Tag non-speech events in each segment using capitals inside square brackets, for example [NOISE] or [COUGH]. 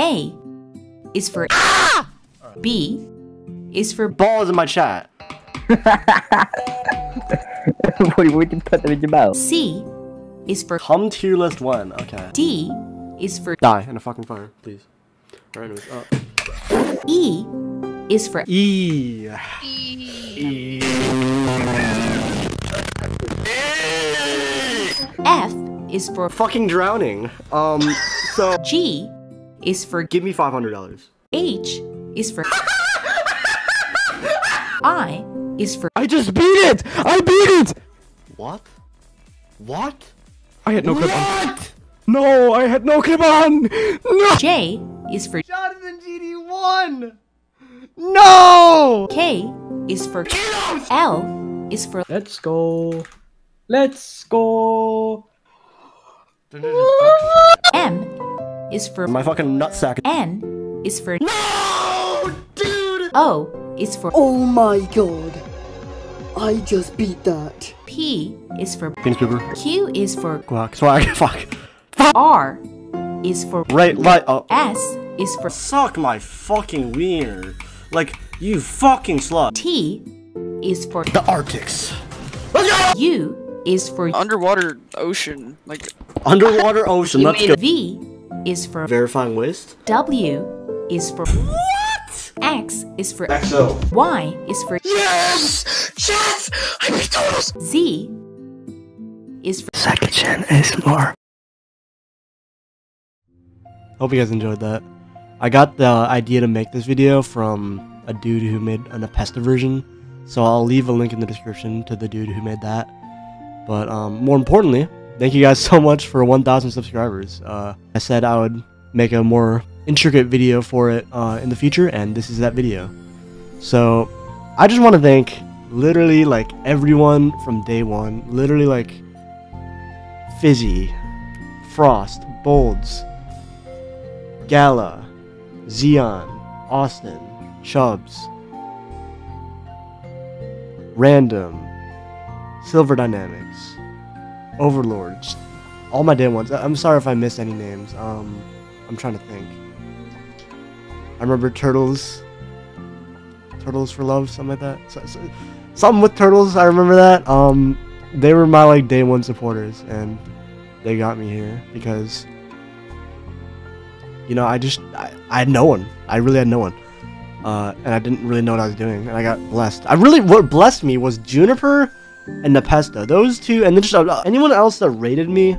A is for B is for Balls in my chat. what would you put them in your mouth? C is for Come tier list one. Okay. D is for Die in a fucking fire, please. Alright, anyways. Uh, E is for e. F is for Fucking drowning. Um, so G is for give me five hundred dollars. H is for I is for I just beat it! I beat it! What? What? I had no clip on. What? No, I had no clip on! No! J is for Jonathan GD won. No. K is for L is for Let's go. Let's go. M is for My fucking nutsack. N is for No, dude. O is for Oh my god. I just beat that. P is for Penis pooper. Q is for Quack. Swag. [LAUGHS] Fuck. Fuck. R is for Right. Right. Oh. S is for Suck my fucking wiener. Like you fucking slut. T is for The Arctics. U is for underwater ocean. Like Underwater ocean. Let's go. V is for Verifying waste. W is for what? X is for XO. Y is for yes, yes, I beat totals. Z is for Second gen ASMR. Hope you guys enjoyed that. I got the idea to make this video from a dude who made an Npesta version, so I'll leave a link in the description to the dude who made that. But um, more importantly, thank you guys so much for 1,000 subscribers. Uh, I said I would make a more intricate video for it uh, in the future, and this is that video. So I just want to thank literally like everyone from day one, literally like Fizzy, Frost, Bolds, Gala, Xeon, Austin, Chubbs, Random, Silver Dynamics, Overlord, just all my day ones. I'm sorry if I missed any names. Um, I'm trying to think. I remember Turtles, Turtles for Love, something like that. So, so, something with Turtles. I remember that. Um, they were my like day one supporters, and they got me here because you know I just I, I had no one. I really had no one, uh, and I didn't really know what I was doing, and I got blessed. I really what blessed me was Juniper and Npesta. Those two, and then just uh, anyone else that rated me.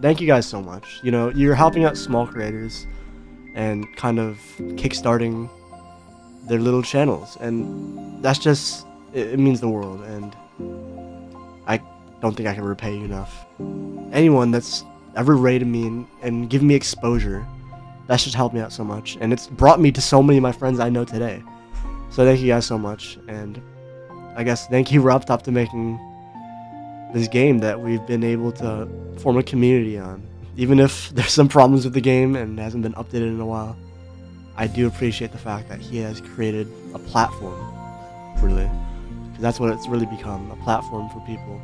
Thank you guys so much. You know you're helping out small creators, and kind of kickstarting their little channels, and that's just it, it means the world, and I don't think I can repay you enough. Anyone that's ever rated me and, and given me exposure, that's just helped me out so much, and it's brought me to so many of my friends I know today. So thank you guys so much, and I guess thank you Robtop to making this game that we've been able to form a community on. Even if [LAUGHS] there's some problems with the game and hasn't been updated in a while, I do appreciate the fact that he has created a platform, really. Because that's what it's really become, a platform for people.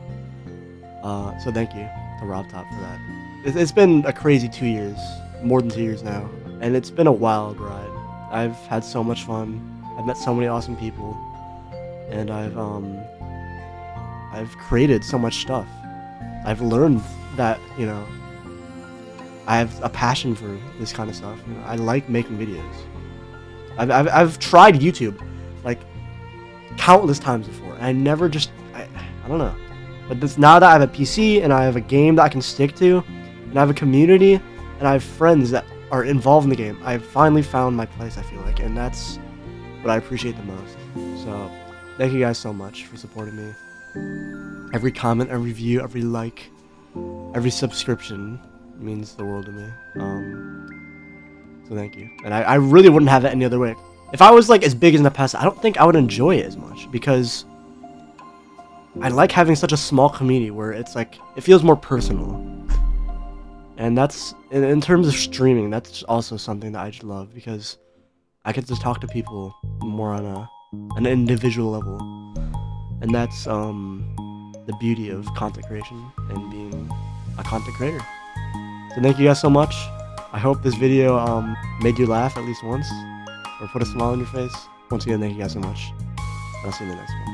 Uh, so thank you to RobTop for that. It's, it's been a crazy two years, more than two years now, and it's been a wild ride. I've had so much fun. I've met so many awesome people, and I've um, I've created so much stuff. I've learned that you know I have a passion for this kind of stuff. You know, I like making videos. I've, I've, I've tried YouTube like countless times before. And I never just I, I don't know. But this now that I have a PC and I have a game that I can stick to, and I have a community, and I have friends that are involved in the game, I've finally found my place. I feel like, and that's what I appreciate the most. So, thank you guys so much for supporting me. Every comment, every view, every like, every subscription means the world to me. Um, so thank you. And I, I really wouldn't have it any other way. If I was like as big as in the past, I don't think I would enjoy it as much because I like having such a small community where it's like it feels more personal. And that's in, in terms of streaming, that's also something that I just love because I get to talk to people more on a an individual level. And that's um the beauty of content creation and being a content creator. So thank you guys so much. I hope this video um made you laugh at least once, or put a smile on your face. Once again, thank you guys so much. I'll see you in the next one.